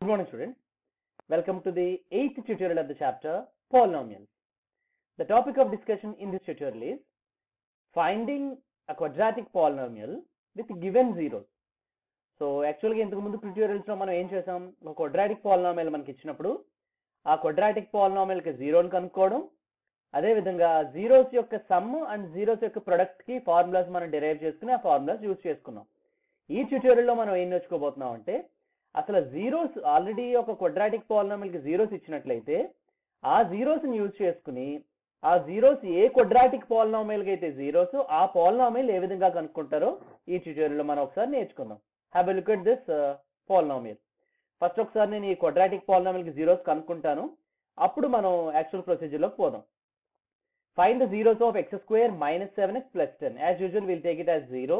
Good morning, students. Welcome to the eighth tutorial of the chapter Polynomials. The topic of discussion in this tutorial is finding a quadratic polynomial with given zeros. So యాక్చువల్గా ఇంతకు ముందు ట్యూటోరియల్స్లో మనం ఏం చేసాం ఒక quadratic polynomial మనకి ఇచ్చినప్పుడు ఆ క్వడ్రాటిక్ పాలినామియల్కి జీరోని కనుక్కోవడం అదేవిధంగా జీరోస్ యొక్క సమ్ అండ్ జీరోస్ యొక్క ప్రొడక్ట్కి ఫార్ములాస్ మనం డిరైవ్ చేసుకుని ఆ ఫార్ములాస్ యూజ్ చేసుకున్నాం ఈ ట్యూటోరియల్లో మనం ఏం నేర్చుకోబోతున్నాం అంటే అసలు జీరోస్ ఆల్రెడీ ఒక క్వడ్రాటిక్ పాలినామియల్కి జీరోస్ ఇచ్చినట్లయితే ఆ జీరోస్ని యూజ్ చేసుకుని ఆ జీరోస్ ఏ క్వడ్రాటిక్ పాలినామియల్కి అయితే జీరోస్ ఆ పాలినామియల్ ఏ విధంగా కనుక్కుంటారో ఈ ట్యూటోరియల్లో మనం ఒకసారి నేర్చుకుందాం. Have a look at this polynomial first ఒకసారి నేను ఈ క్వడ్రాటిక్ పాలినామియల్కి జీరోస్ కనుక్కుంటాను. అప్పుడు మనం యాక్చువల్ ప్రొసీజర్లోకి పోదాం. Find the zeros of x square minus seven x plus ten as usual will take it as zero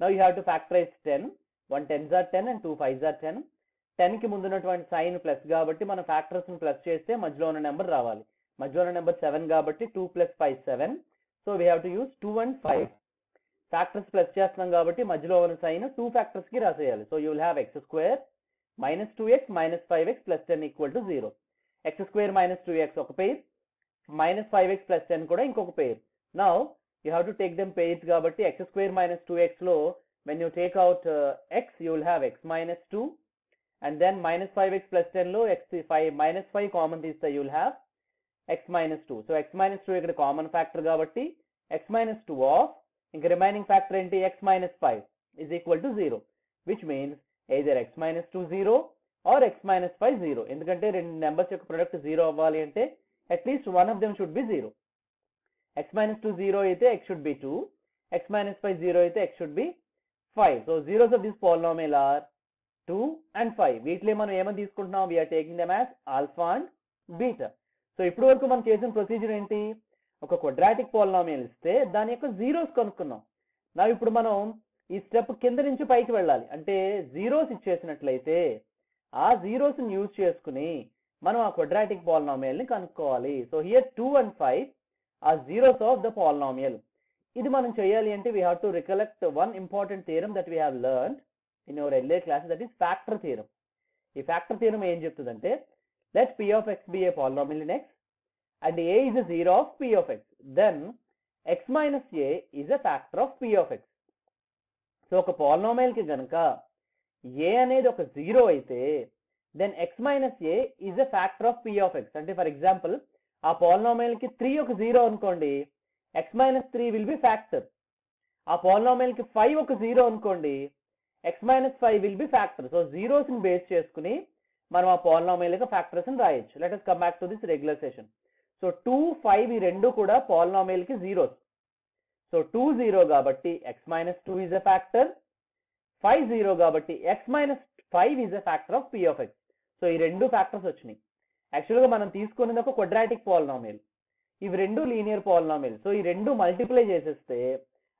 now you have to factorise ten one tens or ten and two fives or ten. టెన్కి ముందున్నటువంటి sign plus కాబట్టి మనం ఫ్యాక్టర్స్ని plus చేస్తే మధ్యలో ఉన్న number రావాలి. మధ్యలో ఉన్న నెంబర్ సెవెన్ కాబట్టి two plus five seven. So we have to use two and five factors plus చేస్తున్నాం కాబట్టి మధ్యలో ఉన్న సైన్ టూ ఫ్యాక్టర్స్కి రాసేయాలి. So you will have x square minus two x minus five x plus ten equal to zero x square minus two x ఒక pair minus five x plus ten కూడా ఇంకొక pair now you have to take them pairs కాబట్టి X square minus two ఎక్స్లో when you take out uh, x you will have x minus 2 and then minus 5x plus 10 లో x 5 minus 5 common తీస్తే you will have x minus 2 so x minus 2 ఇక్కడ common factor కాబట్టి x minus 2 of ఇంకా remaining factor ఏంటి x minus 5 is equal to 0 which means either x minus 2 0 or x minus 5 0 ఎందుకంటే రెండు numbers యొక్క product 0 అవ్వాలి అంటే at least one of them should be 0 x minus 2 0 అయితే x should be 2 x minus 5 0 అయితే x should be 5 so zeros of this polynomial are 2 and 5 వీటిలో మనం ఏమని తీసుకుంటున్నాం? We are taking them as alpha and beta so ఇప్పటి వరకు మనం చేసిన ప్రొసీజర్ ఏంటి? ఒక క్వడ్రాటిక్ పాలినామియల్ ఇస్తే దాని యొక్క జీరోస్ కనుక్కున్నాం. నా ఇప్పుడు మనం ఈ స్టెప్ కింద నుంచి పైకి వెళ్ళాలి. అంటే జీరోస్ ఇచ్చేసినట్లయితే ఆ జీరోస్ని యూజ్ చేసుకుని మనం ఆ క్వడ్రాటిక్ పాలినామియల్ని కనుక్కోవాలి. So here two and five ఆ జీరోస్ ఆఫ్ ద పాలినామియల్ ఇది మనం చేయాలి అంటే we have to recollect one important theorem that we have learn in your LA class that is factor theorem ఈ ఫ్యాక్టర్ థియరం ఏం చెప్తుందంటే let p of x be a polynomial in x and a is a zero of p of x then x minus a is a factor of p of x so ఒక పాలినామిల్కి గనక a అనేది ఒక zero అయితే then x minus a is a factor of p of x అంటే for example ఆ పాలినామిల్కి three ఒక జీరో అనుకోండి x minus three will be factor ఆ పాలినామియల్కి ఫైవ్ ఒక జీరో అనుకోండి x minus five will be factor so జీరోస్ని base చేసుకుని మనం ఆ పాలినామియల్ యొక్క ఫ్యాక్టర్స్ని రాయొచ్చు. Let us come back to this regular session so two five ఈ రెండు కూడా పాలినామియల్కి జీరోస్ సో టూ జీరో కాబట్టి x minus two is a factor five zero కాబట్టి x minus five is a factor of p of x so ఈ రెండు factors వచ్చినాయి. యాక్చువల్గా మనం తీసుకున్నది ఒక క్వడ్రాటిక్ పాలినామియల్ ఇవి రెండు లీనియర్ పాలినామిల్ సో ఈ రెండు మల్టిప్లై చేసేస్తే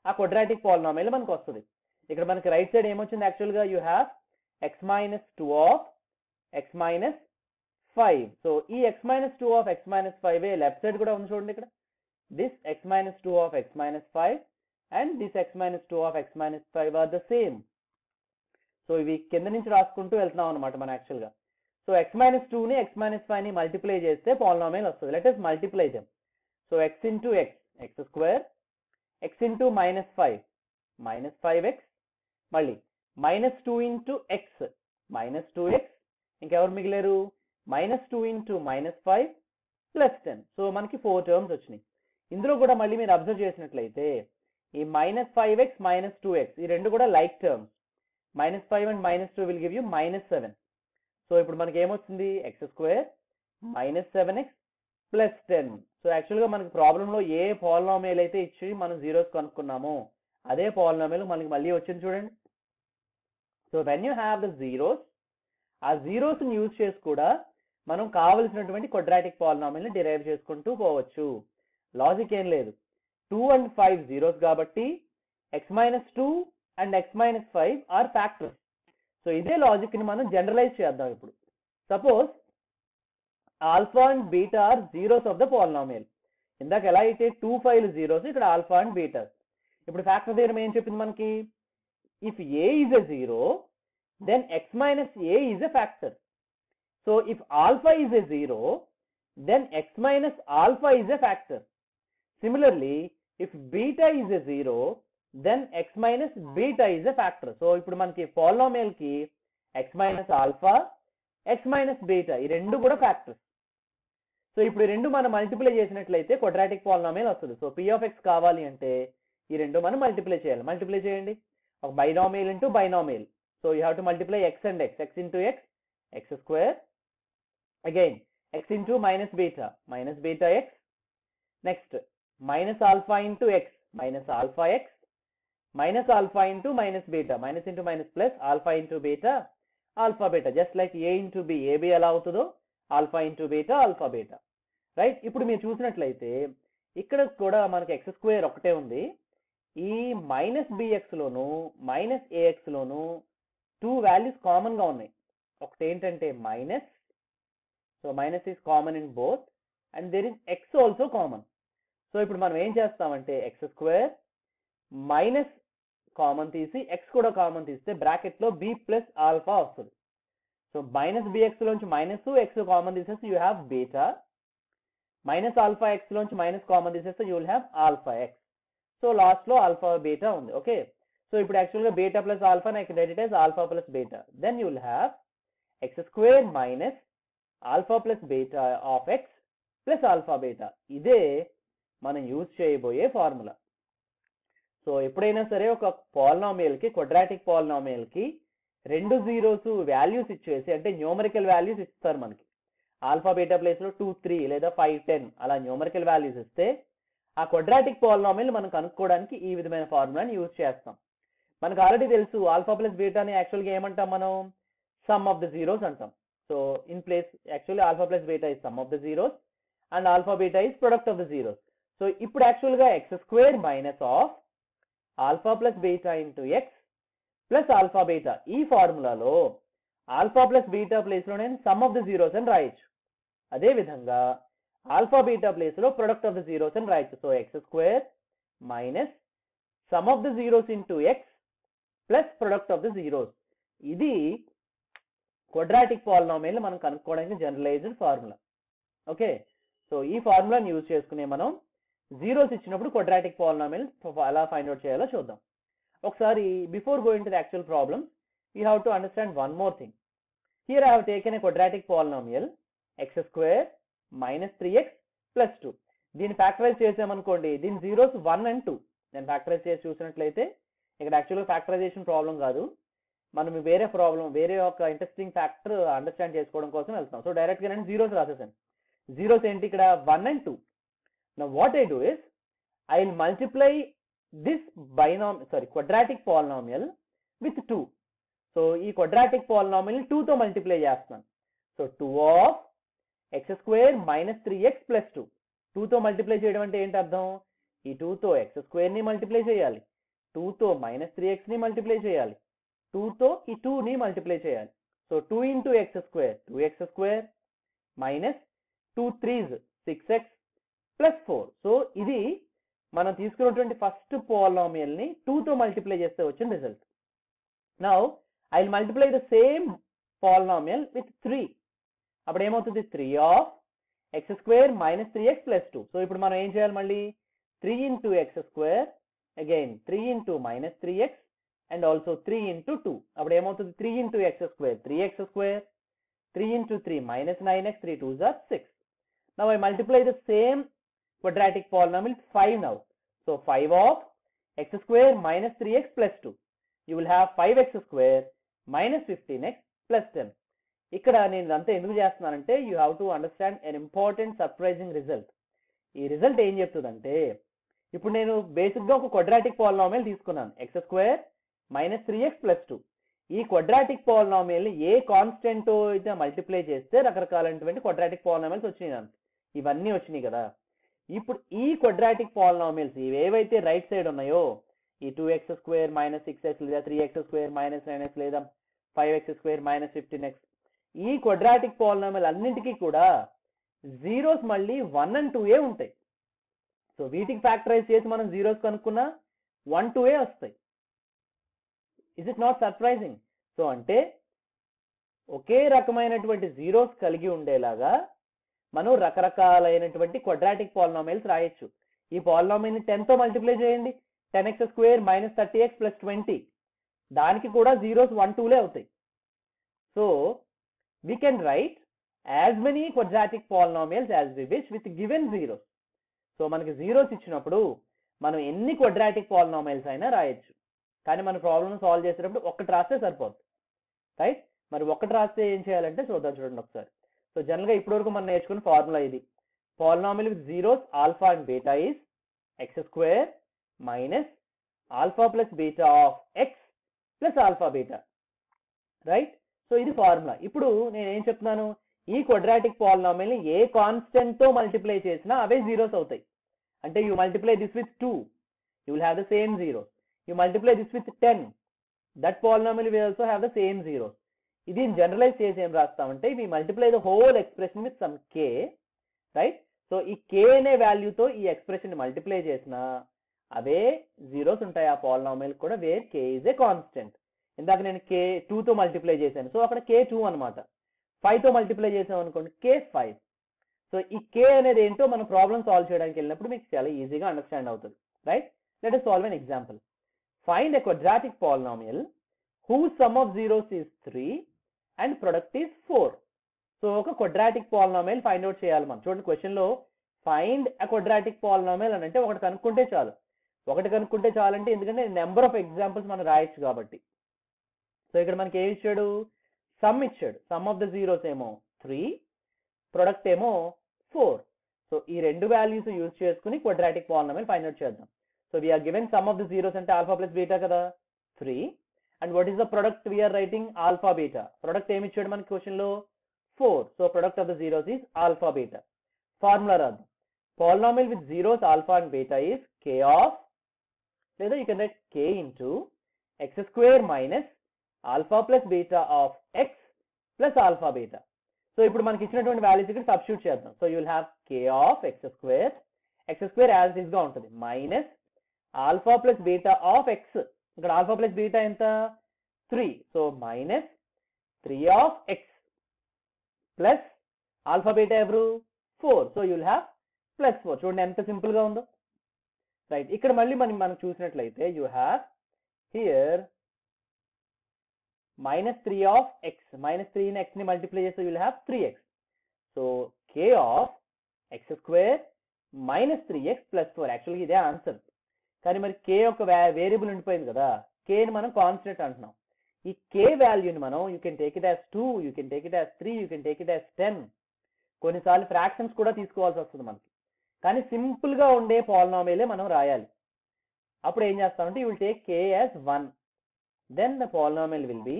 ఆ క్వడ్రాటిక్ పాలినామిల్ మనకు వస్తుంది ఇక్కడ మనకి రైట్ సైడ్ ఏమొచ్చింది యాక్చువల్గా you have x minus two of x minus five so ఈ x minus two of x minus five left side కూడా ఉంది చూడండి ఇక్కడ this x minus two of x minus five and this x minus two of x minus five are the same so ఇవి కింద నుంచి రాసుకుంటూ వెళ్తున్నాం అనమాట మనం యాక్చువల్గా సో ఎక్స్ మైనస్ టూని ఎక్స్ మైనస్ ఫైవ్ని మల్టిప్లై చేస్తే పాలినామిల్ వస్తుంది let is multiply them so x into x x square x into minus five minus five x మళ్ళీ minus two into x minus two x ఇంకెవరు మిగిలేరు? Minus two into minus five plus ten so మనకి four terms వచ్చినాయి. ఇందులో కూడా మళ్ళీ మీరు observe చేసినట్లయితే ఈ minus five x minus two x ఈ రెండు కూడా like terms minus five and minus two will give you minus seven so ఇప్పుడు మనకి ఏమొచ్చింది x square minus seven x plus ten. So యాక్చువల్గా మనకి ప్రాబ్లంలో ఏ పాలినామియల్ అయితే ఇచ్చి మనం జీరోస్ కనుక్కున్నామో అదే పాలినామియల్ మనకి మళ్ళీ వచ్చింది చూడండి. So when you have the zeros ఆ జీరోస్ని యూజ్ చేసి కూడా మనం కావలసినటువంటి క్వడ్రాటిక్ పాలినామిల్ డిరైవ్ చేసుకుంటూ పోవచ్చు. లాజిక్ ఏం లేదు. టూ అండ్ ఫైవ్ జీరోస్ కాబట్టి x minus two and x minus five are factors so ఇదే లాజిక్ని మనం జనరలైజ్ చేద్దాం ఇప్పుడు. Suppose alpha and beta are zeros of the polynomial. ఇందాక ఎలా అయితే టూ ఫైవ్ జీరోస్ ఇక్కడ ఆల్ఫా అండ్ బీటా. ఇప్పుడు ఫ్యాక్టర్ థియరం ఏం చెప్పింది మనకి? If a is a zero then x minus a is a factor so if alpha is a zero then x minus alpha is a factor similarly if beta is a zero then x minus beta is a factor so ఇప్పుడు మనకి పాలినామియల్కి x minus alpha x minus beta ఈ రెండు కూడా factors so ఇప్పుడు రెండు మనం multiply చేసినట్లయితే quadratic polynomial వస్తుంది. సో పి ఆఫ్ ఎక్స్ కావాలి అంటే ఈ రెండు మనం మల్టిప్లై చేయాలి. మల్టిప్లై చేయండి. ఒక binomial into binomial so you have to multiply x and x x into x x square again x into minus beta minus beta x next minus alpha into x minus alpha x minus alpha into minus beta minus into minus plus alpha into beta alpha beta just like a into b a b ఎలా అవుతుందో? Alpha into beta alpha beta right ఇప్పుడు మీరు చూసినట్లయితే ఇక్కడ కూడా మనకి X square ఒకటే ఉంది. ఈ మైనస్ బిఎక్స్ లోను మైనస్ ఏఎక్స్ లోను టూ వాల్యూస్ కామన్గా ఉన్నాయి. ఒకటి ఏంటంటే minus so minus is common in both and there is x also common so ఇప్పుడు మనం ఏం చేస్తామంటే ఎక్స్ స్క్వేర్ మైనస్ కామన్ తీసి ఎక్స్ కూడా కామన్ తీస్తే బ్రాకెట్లో బి ప్లస్ ఆల్ఫా వస్తుంది. సో మైనస్ బిఎక్స్ లోంచి మైనస్ ఎక్స్ కామన్ తీసేసి you have beta minus alpha x లోంచి మైనస్ కామన్ తీసేస్తే you will have alpha x so లాస్ట్లో ఆల్ఫా బీటా ఉంది ఓకే సో ఇప్పుడు యాక్చువల్గా బీటా ప్లస్ ఆల్ఫా నాకు right alpha plus beta then you will have x square minus alpha plus beta of x plus alpha beta ఇదే మనం use చేయబోయే formula so ఎప్పుడైనా సరే ఒక పాలినామియల్కి క్వడ్రాటిక్ పాలినామియల్కి రెండు జీరోస్ వాల్యూస్ ఇచ్చేసి అంటే న్యూమరికల్ వాల్యూస్ ఇస్తారు మనకి. ఆల్ఫా బీటా ప్లేస్లో టూ త్రీ లేదా ఫైవ్ టెన్ అలా న్యూమరికల్ వాల్యూస్ ఇస్తే ఆ క్వడ్రాటిక్ పాలినామియల్ మనం కనుక్కోవడానికి ఈ విధమైన ఫార్ములాని యూజ్ చేస్తాం. మనకు ఆల్రెడీ తెలుసు ఆల్ఫా ప్లస్ బీటాని యాక్చువల్గా ఏమంటాం మనం? సమ్ ఆఫ్ ద జీరోస్ అంటాం. So in place actually alpha plus beta is sum of the zeros and alpha beta is product of the zeros so ఇప్పుడు యాక్చువల్గా x square minus of alpha plus beta into x plus alpha beta ఈ ఫార్ములాలో alpha plus beta ప్లేస్లో నేను some of the zeros అని రాయొచ్చు. అదే విధంగా ఆల్ఫా బీటా ప్లేస్లో ప్రొడక్ట్ ఆఫ్ ద జీరోస్ అని రాయొచ్చు so x square minus sum of the zeros into x plus product of the zeros. ఇది క్వడ్రాటిక్ పాలినామియల్ మనం కనుక్కోవడానికి జనరలైజ్డ్ ఫార్ములా. ఓకే? సో ఈ ఫార్ములాని యూజ్ చేసుకునే మనం జీరోస్ ఇచ్చినప్పుడు క్వడ్రాటిక్ పాలినామియల్ ఎలా ఫైండ్ అవుట్ చేయాలో చూద్దాం. ఒకసారి before going to the actual problem you have to understand one more thing. Here I have taken a quadratic polynomial. X square minus three x plus two దీన్ని factorize చేసామనుకోండి దీని zeros one and two నేను factorize చేసి చూసినట్లయితే ఇక్కడ యాక్చువల్గా factorisation problem కాదు. మనం వేరే ప్రాబ్లం వేరే ఒక ఇంట్రెస్టింగ్ ఫ్యాక్టర్ అండర్స్టాండ్ చేసుకోవడం కోసం వెళ్తాం సో డైరెక్ట్గా నేను జీరోస్ రాసేసాను. జీరోస్ ఏంటి? ఇక్కడ వన్ అండ్ టూ నా what I do is I will multiply this binom sorry quadratic polynomial with two so ఈ క్వడ్రాటిక్ పాలినామియల్ని టూ తో మల్టిప్లై చేస్తున్నాను. So two of x square minus three x plus two టూతో multiply చేయడం అంటే ఏంటి అర్థం? ఈ టూతో ఎక్స్ స్క్వేర్ని మల్టిప్లై చేయాలి. టూతో మైనస్ త్రీ ఎక్స్ని మల్టిప్లై చేయాలి. టూతో ఈ టూ ని మల్టిప్లై చేయాలి. So two into x square two x square minus two threes six x plus four so ఇది మనం తీసుకున్నటువంటి ఫస్ట్ పాలినామియల్ని టూతో మల్టిప్లై చేస్తే వచ్చిన result now I will multiply the same polynomial with three అప్పుడు ఏమవుతుంది three of x square minus three x plus two so ఇప్పుడు మనం ఏం చేయాలి మళ్ళీ three into x square again three into minus three x and also three into two అప్పుడు ఏమవుతుంది three into x square three x square three into three minus nine x three two jar six now I multiply the same quadratic polynomial 5 now. So 5 of x square minus 3x plus 2. You will have 5x square minus 15x plus 10. ఇక్కడ నేను ఇదంతా ఎందుకు చేస్తున్నానంటే you have to understand an important surprising result ఈ result ఏం చెప్తుందంటే ఇప్పుడు నేను బేసిక్గా ఒక క్వడ్రాటిక్ పాలినామియల్ తీసుకున్నాను. X square minus three x plus two ఈ క్వడ్రాటిక్ పాలినామియల్ ఏ కాన్స్టెంట్ అయితే మల్టిప్లై చేస్తే రకరకాలైనటువంటి క్వడ్రాటిక్ పాలినామియల్స్ వచ్చినాయి నాకు. ఇవన్నీ వచ్చినాయి కదా. ఇప్పుడు ఈ క్వడ్రాటిక్ పాలినామియల్స్ ఏవైతే రైట్ సైడ్ ఉన్నాయో ఈ two x square minus six x లేదా three x square minus nine x లేదా five x square minus fifteen x ఈ క్వడ్రాటిక్ పాలినామియల్ అన్నింటికి కూడా జీరోస్ మళ్ళీ వన్ అండ్ టూ ఏ ఉంటాయి. సో వీటికి ఫ్యాక్టరైజ్ చేసి మనం జీరోస్ కనుక్కున్నా వన్ టూ ఏ వస్తాయి. Is it not surprising so అంటే ఒకే రకమైనటువంటి జీరోస్ కలిగి ఉండేలాగా మనం రకరకాలైనటువంటి క్వడ్రాటిక్ పాలినామిల్స్ రాయొచ్చు. ఈ పాలినామిల్ టెన్తో టెన్తో మల్టిప్లై చేయండి. Ten x square minus thirty x plus twenty దానికి కూడా జీరోస్ వన్ టూలే అవుతాయి. So we can write as many quadratic polynomials as we wish with given zeros so మనకి జీరోస్ ఇచ్చినప్పుడు మనం ఎన్ని క్వడ్రాటిక్ పాలినామిల్స్ అయినా రాయొచ్చు. కానీ మన ప్రాబ్లమ్ సాల్వ్ చేసేటప్పుడు ఒక్కటి రాస్తే సరిపోద్ది. రైట్ మరి ఒక్కటి రాస్తే ఏం చేయాలంటే చూద్దాం చూడండి ఒకసారి. సో జనరల్గా ఇప్పటివరకు మనం నేర్చుకున్న ఫార్ములా ఇది. Polynomial with zeros alpha and beta is x square minus alpha plus beta of x plus alpha beta right so ఇది ఫార్ములా ఇప్పుడు నేను ఏం చెప్తున్నాను? ఈ క్వడ్రాటిక్ పాలినామిల్ని ఏ కాన్స్టెంట్తో మల్టిప్లై చేసినా అవే జీరోస్ అవుతాయి. అంటే you multiply this with two you will have the same zero you multiply this with ten that polynomial will also have the same zero ఇది జనరలైజ్ చేసి ఏం రాస్తామంటే we multiply the whole expression with some k right so ఈ k అనే వాల్యూతో ఈ expression multiply చేసిన అవే zeros ఉంటాయి. ఆ polynomial కూడా where k is a constant ఇందాక నేను కే తో మల్టిప్లై చేశాను. సో అక్కడ కే టూ అనమాట ఫైవ్తో మల్టిప్లై చేసాం అనుకోండి కే ఫైవ్ సో ఈ కే అనేది ఏంటో మనం ప్రాబ్లమ్ సాల్వ్ చేయడానికి వెళ్ళినప్పుడు మీకు చాలా ఈజీగా అండర్స్టాండ్ అవుతుంది. Right let us solve an example find a quadratic polynomial who sum of zeros is three and product is four so ఒక క్వడ్రాటిక్ పాలినామియల్ ఫైండ్ అవుట్ చేయాలి మనం. చూడండి క్వశ్చన్లో ఫైండ్ అ క్వడ్రాటిక్ పాలినామియల్ అని అంటే ఒకటి కనుక్కుంటే చాలు. ఒకటి కనుక్కుంటే చాలంటే ఎందుకంటే నెంబర్ ఆఫ్ ఎగ్జాంపుల్స్ మనం రాయొచ్చు కాబట్టి. సో ఇక్కడ మనకి ఏమి ఇచ్చాడు? సమ్ ఇచ్చాడు. సమ్ ఆఫ్ ద జీరోస్ ఏమో త్రీ ప్రొడక్ట్ ఏమో ఫోర్ సో ఈ రెండు వాల్యూస్ యూజ్ చేసుకుని క్వడ్రాటిక్ పాలినామియల్ ఫైండ్ అవుట్ చేద్దాం. So we're given sum of the zeros అంటే ఆల్ఫా ప్లస్ బీటా కదా? Three and what is the product we're writing alpha beta product ఏమి ఇచ్చాడు మనకి క్వశ్చన్లో? Four so product of the zeros is alpha beta formula రాదు polynomial with zeros alpha and beta is k of లేదా you can write k into x square minus alpha plus beta of x plus alpha beta. So ఇప్పుడు మనకి ఇచ్చినటువంటి values ఇక్కడ substitute చేద్దాం. So you'll have k of x square x square as ఇస్గా ఉంటుంది. Minus alpha plus beta of x ఇక్కడ alpha plus beta ఎంత? Three so minus three of x plus alpha beta ఎవరు? Four so you'll have plus four చూడండి ఎంత సింపుల్గా ఉందో. Right ఇక్కడ మళ్ళీ మనం మనం చూసినట్లయితే you have here minus three of x minus three ఎక్స్ని multiply చేస్తే you will have three x so k of x square minus three x plus four యాక్చువల్గా ఇదే ఆన్సర్ కానీ మరి కే ఒక వేరియబుల్ ఉండిపోయింది కదా. కేని మనం కాన్స్టెంట్ అంటున్నాం. ఈ కే వాల్యూని మనం you can take it as two you can take it as three you can take it as ten కొన్నిసార్లు ఫ్రాక్షన్స్ కూడా తీసుకోవాల్సి వస్తుంది మనకి. కానీ సింపుల్గా ఉండే పాలినామిలే మనం రాయాలి. అప్పుడు ఏం చేస్తామంటే you will take k as one then the polynomial will be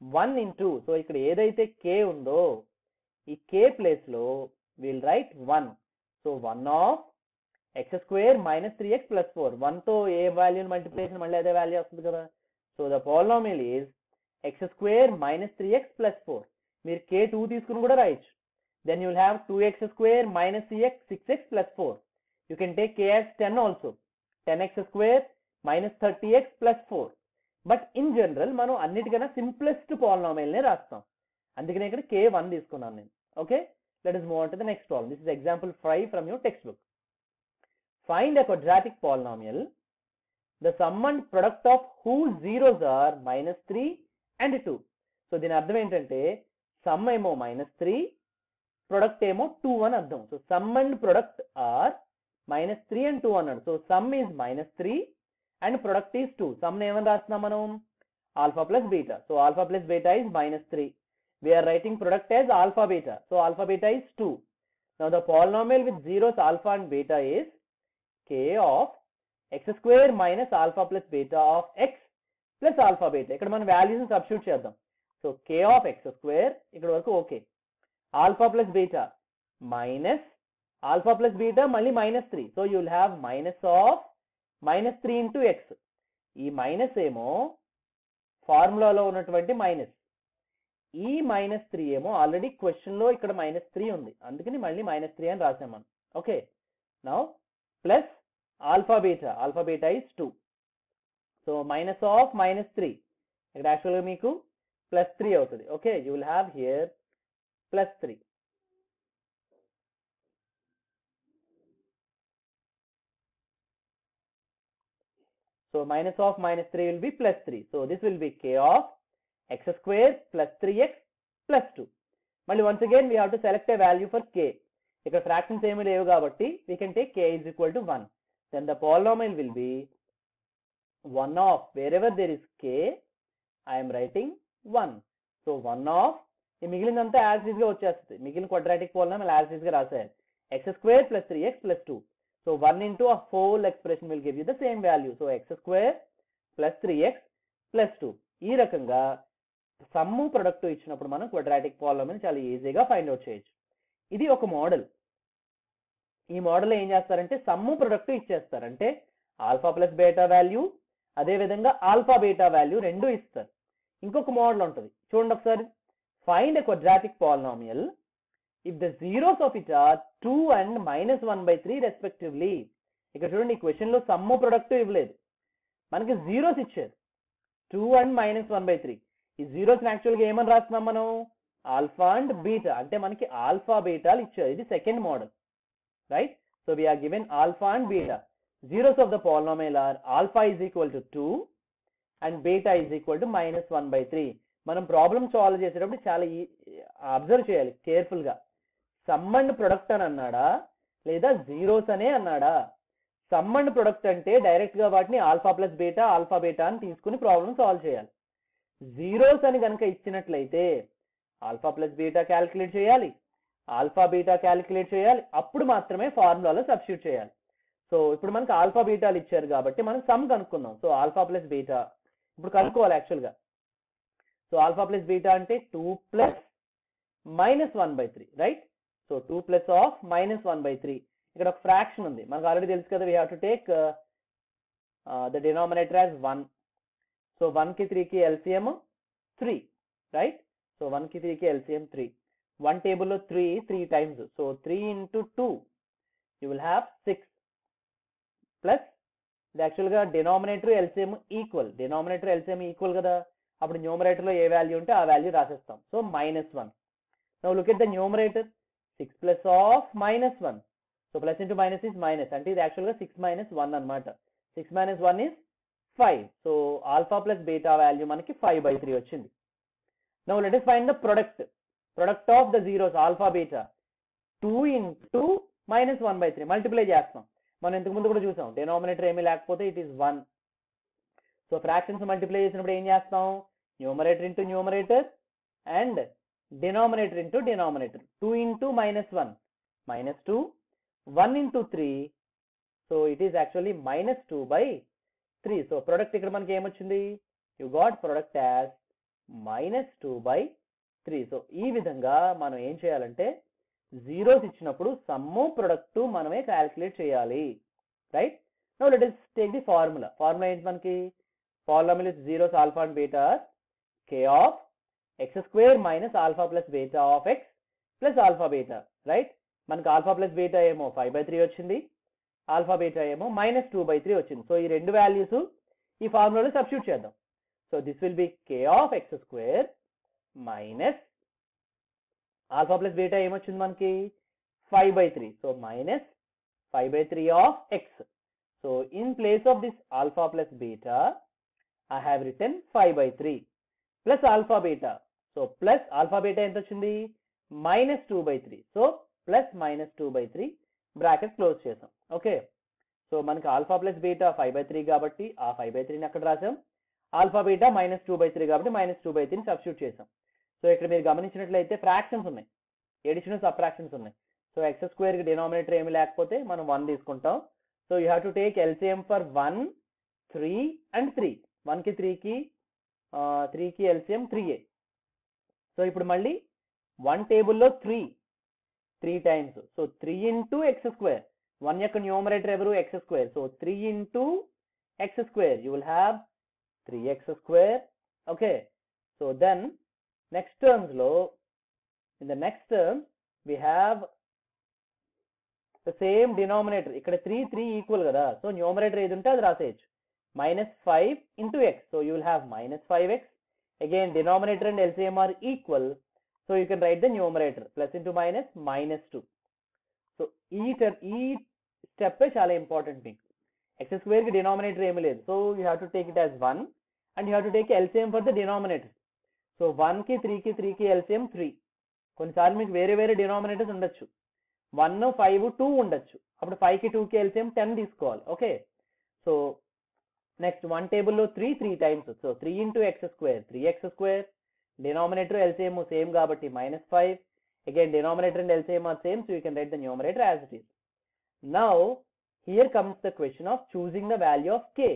one into so ఇక్కడ ఏదైతే కే ఉందో ఈ కే ప్లేస్లో will write one so one of x square minus three x plus four వన్తో ఏ వాల్యూని మల్టిప్లై చేసిన మళ్ళీ అదే వాల్యూ వస్తుంది కదా. So the polynomial is x square minus three x plus four మీరు కే టూ తీసుకుని కూడా రాయొచ్చు. Then you have two x square minus three x six x plus four you can take k as ten also ten x square minus thirty x plus four but in general మనం అన్నిటికన్నా simplest polynomial నే రాస్తాం. అందుకనే ఇక్కడ కే one తీసుకున్నాను నేను. Okay let us move to the next problem this is example five from your textbook find a quadratic polynomial. The sum and product of whose zeros are minus 3 and 2 so దీని అర్థం ఏంటంటే sum ఏమో minus three product ఏమో two అని అర్థం. So sum and product are minus three and two అన్నాడు. So sum is minus three and product is two సమ్ని ఏమని రాస్తున్నాం మనం? Alpha plus beta so alpha plus beta is minus three we're writing product as alpha beta so alpha beta is two now the polynomial with zeros alpha and beta is k of x square minus alpha plus beta of x plus alpha beta. ఇక్కడ మనం values substitute చేద్దాం. So k of x square ఇక్కడ వరకు okay alpha plus beta minus alpha plus beta మళ్ళీ minus three so you will have minus of minus three into x. ఈ minus ఏమో ఫార్ములాలో ఉన్నటువంటి మైనస్. ఈ మైనస్ త్రీ ఏమో ఆల్రెడీ క్వశ్చన్లో ఇక్కడ మైనస్ త్రీ ఉంది. అందుకని మళ్ళీ మైనస్ త్రీ అని రాసాం మనం. Okay. Now plus alpha beta. Alpha beta is two. So minus of minus three. ఇక్కడ యాక్చువల్గా మీకు ప్లస్ త్రీ అవుతుంది. Okay you will have here plus three. So minus of minus 3 will be plus 3. So this will be k of x square plus 3x plus 2. మళ్ళీ once again we have to select a value for k ఇక్కడ fractions ఏమి లేవు కాబట్టి we can take k is equal to 1. Then the polynomial will be 1 of wherever there is k I am writing 1. So 1 of ఈ మిగిలినంతా as ఈజ్గా వచ్చేస్తుంది మిగిలిన quadratic పోలినామిల్ as ఈజ్గా రాశారు x square plus three x plus two so one into a whole expression will give you the same value. So x square plus three x plus two ఈ రకంగా sum product ఇచ్చినప్పుడు మనం quadratic polynomial చాలా ఈజీగా find out చేయొచ్చు. ఇది ఒక model ఈ మోడల్ ఏం చేస్తారంటే సమ్ము ప్రొడక్ట్ ఇచ్చేస్తారు అంటే ఆల్ఫా ప్లస్ బేటా వాల్యూ అదే విధంగా ఆల్ఫా బీటా వాల్యూ రెండు ఇస్తారు. ఇంకొక మోడల్ ఉంటుంది. చూడండి ఒకసారి. Find a quadratic polynomial if the zeros of it are two and minus one by three respectively ఇక్కడ చూడండి ఈ క్వశ్చన్లో సమ్ము ప్రొడక్ట్ ఇవ్వలేదు. మనకి జీరోస్ ఇచ్చారు. Two and minus one by three ఈ జీరోస్ యాక్చువల్గా ఏమని రాస్తున్నాం మనం? ఆల్ఫా అండ్ బీటా అంటే మనకి ఆల్ఫా బీటాలు ఇచ్చారు. ఇది second model right so we are given alpha and beta zeros of the polynomial are alpha is equal to two and beta is equal to minus one by three మనం problem solve చేసేటప్పుడు చాలా observe చేయాలి కేర్ఫుల్గా. Some and product అని అన్నాడా? లేదా zeros అనే అన్నాడా? సమ్ అండ్ ప్రొడక్ట్ అంటే డైరెక్ట్గా వాటిని alpha plus beta alpha beta అని తీసుకుని ప్రాబ్లమ్ సాల్వ్ చేయాలి. జీరోస్ అని కనుక ఇచ్చినట్లయితే ఆల్ఫా ప్లస్ బీటా క్యాలిక్యులేట్ చేయాలి. ఆల్ఫా బీటా క్యాలిక్యులేట్ చేయాలి. అప్పుడు మాత్రమే ఫార్ములాలో సబ్స్టిట్యూట్ చేయాలి. సో ఇప్పుడు మనకి ఆల్ఫా బీటాలు ఇచ్చారు కాబట్టి మనం సమ్ కనుక్కుందాం. సో ఆల్ఫా ప్లస్ బీటా ఇప్పుడు కనుక్కోవాలి యాక్చువల్గా. సో ఆల్ఫా ప్లస్ బీటా అంటే two plus minus one by three right so two plus of minus one by three ఇక్కడ ఒక ఫ్రాక్షన్ ఉంది. మనకు ఆల్రెడీ తెలుసు కదా we have to take the denominator as one so వన్కి three LCM three right so వన్కి three LCM three one టేబుల్లో three three times so three into two you will have six plus ఇది యాక్చువల్గా denominator LCM equal denominator LCM equal కదా? అప్పుడు న్యూమరేటర్లో ఏ value ఉంటే ఆ value రాసేస్తాం. So minus one now look at the numerator six plus of minus one so plus into minus is minus అంటే ఇది యాక్చువల్గా సిక్స్ మైనస్ వన్ అనమాట six minus one is five so alpha plus beta value మనకి five by three వచ్చింది. Now let us find the product product of the zeros alpha beta two into minus one by three multiply చేస్తాం మనం ఇంతకు ముందు కూడా చూసాం. Denominator ఏమీ లేకపోతే it is one so fractions multiply చేసినప్పుడు ఏం చేస్తాం? Numerator into numerator and denominator into denominator two into minus one minus two one into three so it is actually minus two by three so product ఇక్కడ మనకి ఏమొచ్చింది? You got product as minus two by three so ఈ విధంగా మనం ఏం చేయాలంటే జీరోస్ ఇచ్చినప్పుడు సమ్ము ప్రొడక్ట్ మనమే క్యాలిక్యులేట్ చేయాలి. Right now let us take the formula formula ఏంటి మనకి? Polynomial is zeros alpha and beta k of x square minus alpha plus beta of x plus alpha beta right మనకి alpha plus beta ఏమో five by three వచ్చింది alpha beta ఏమో minus two by three వచ్చింది. So ఈ రెండు values ఈ ఫార్ములాలో substitute చేద్దాం. So this will be k of x square minus alpha plus beta ఏమొచ్చింది మనకి? Five by three so minus five by three of x so in place of this alpha plus beta I have written five by three plus alpha beta. So plus alpha beta ఎంత వచ్చింది minus two by three. So plus minus two by three bracket close చేసాం. Okay? So మనకి alpha plus beta five by three కాబట్టి ఆ five by త్రీని అక్కడ రాసాం. Alpha beta minus two by three కాబట్టి మైనస్ టూ బై త్రీని substitute చేసాం. సో ఇక్కడ మీరు గమనించినట్లయితే ఫ్రాక్షన్స్ ఉన్నాయి. ఎడిషనల్ సబ్ ఫ్రాక్షన్స్ ఉన్నాయి. సో ఎక్స్ స్క్వేర్కి డినామినేటర్ ఏమి లేకపోతే మనం వన్ తీసుకుంటాం. So you have to take LCM for one three and three. వన్కి త్రీకి త్రీకి ఎల్సిఎం త్రీ ఏ. సో ఇప్పుడు మళ్ళీ వన్ టేబుల్లో three three times so three into x square one యొక్క న్యూమరేటర్ ఎవరు? X square so three into x square you will have three x square okay so then next టర్మ్స్లో in the next term we have the same denominator ఇక్కడ three three equal కదా. So numerator ఏది ఉంటే అది రాసేయచ్చు. Minus five into x so you will have minus five x Again, denominator and LCM are equal. So you can write the numerator. Plus into minus, minus 2. So ఈ ter- ఈ step చాలా important మీకు X square కి denominator ఏమీ లేదు so you have to take it as one and you have to take LCM for the denominator so one కి three కి three కి ఎల్సిఎం త్రీ కొన్నిసార్లు మీకు వేరే వేరే డినామినేటర్స్ ఉండొచ్చు వన్ ఫైవ్ టూ ఉండొచ్చు అప్పుడు ఫైవ్ కి టూ కి ఎల్సిఎం టెన్ తీసుకోవాలి ఓకే సో నెక్స్ట్ వన్ టేబుల్లో three three times so three into x square three x square denominator LCM same కాబట్టి minus five again denominator and LCM are same so you can write the numerator as it is now here comes the question of choosing the value of k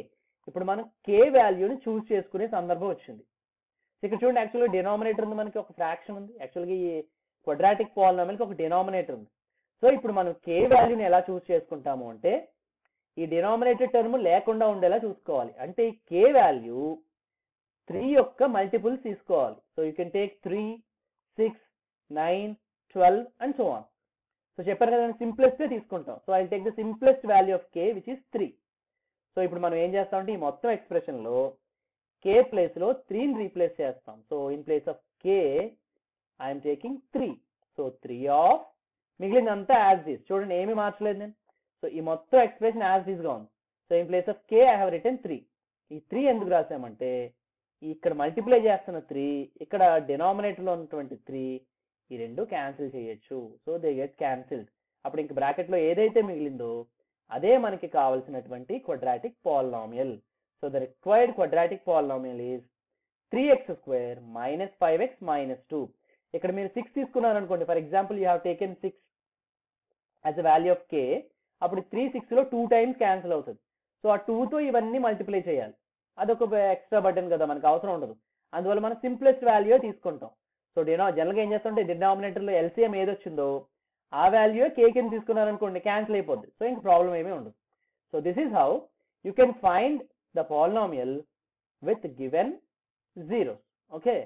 ఇప్పుడు మనం కే వాల్యూని చూస్ చేసుకునే సందర్భం వచ్చింది. ఇక్కడ చూడండి యాక్చువల్గా డినామినేటర్ ఉంది మనకి ఒక ఫ్రాక్షన్ ఉంది. యాక్చువల్గా ఈ క్వడ్రాటిక్ పాలినామిల్కి ఒక డినామినేటర్ ఉంది. సో ఇప్పుడు మనం కే వాల్యూని ఎలా చూస్ చేసుకుంటాము అంటే ఈ డినామినేటర్ టర్మ్ లేకుండా ఉండేలా చూసుకోవాలి. అంటే కే వాల్యూ త్రీ యొక్క మల్టిపుల్స్ తీసుకోవాలి. So you can take three six nine twelve and so on so చెప్పారు కదా సింప్లెస్ట్ తీసుకుంటాం. So I take the simplest value of k which is three so ఇప్పుడు మనం ఏం చేస్తామంటే ఈ మొత్తం ఎక్స్ప్రెషన్లో కే ప్లేస్లో త్రీని రీప్లేస్ చేస్తాం. So in place of k I'm taking three so three of మిగిలినంతా as this చూడండి ఏమి మార్చలేదు నేను. సో ఈ మొత్తం ఎక్స్ప్రెషన్ యాజ్ దిస్గా ఉంది so in place of k I have written three ఈ త్రీ ఎందుకు రాసామంటే ఇక్కడ మల్టిప్లై చేస్తున్న త్రీ ఇక్కడ డినామినేటర్లో ఉన్నటువంటి త్రీ ఈ రెండు క్యాన్సిల్ చేయొచ్చు. సో దే గెట్ క్యాన్సిల్డ్ అప్పుడు ఇంక బ్రాకెట్లో ఏదైతే మిగిలిందో అదే మనకి కావాల్సినటువంటి quadratic polynomial so the required quadratic polynomial is three x square minus five x minus two ఇక్కడ మీరు సిక్స్ తీసుకున్నారు అనుకోండి for example you have taken six as a value of k అప్పుడు త్రీ సిక్స్లో టూ టైమ్స్ క్యాన్సిల్ అవుతుంది. So ఆ టూతో తో ఇవన్నీ మల్టిప్లై చేయాలి. అదొక ఎక్స్ట్రా బటన్ కదా మనకు అవసరం ఉండదు. అందువల్ల మనం సింప్లెస్ట్ వాల్యూ తీసుకుంటాం. సో డినో జనరల్గా ఏం చేస్తుంటే డినామినేటర్లో ఎల్సీఎం ఏది వచ్చిందో ఆ వాల్యూ కే కింద తీసుకున్నారు అనుకోండి క్యాన్సిల్ అయిపోద్ది. సో ఇంక ప్రాబ్లం ఏమీ ఉండదు. So this is how you can find the polynomial with given zero okay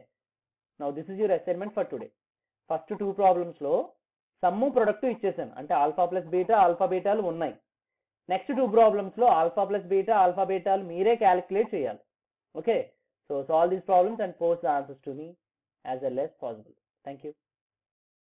now this is your assignment for today first two ప్రాబ్లమ్స్లో sum product ఇచ్చేసాను. అంటే ఆల్ఫా ప్లస్ బీటా ఆల్ఫా బీటాలు ఉన్నాయి. Next two ప్రాబ్లమ్స్లో alpha plus beta alpha బీటాలు మీరే calculate చేయాలి. Okay? So solve these problems and post the answers to me as early as possible thank you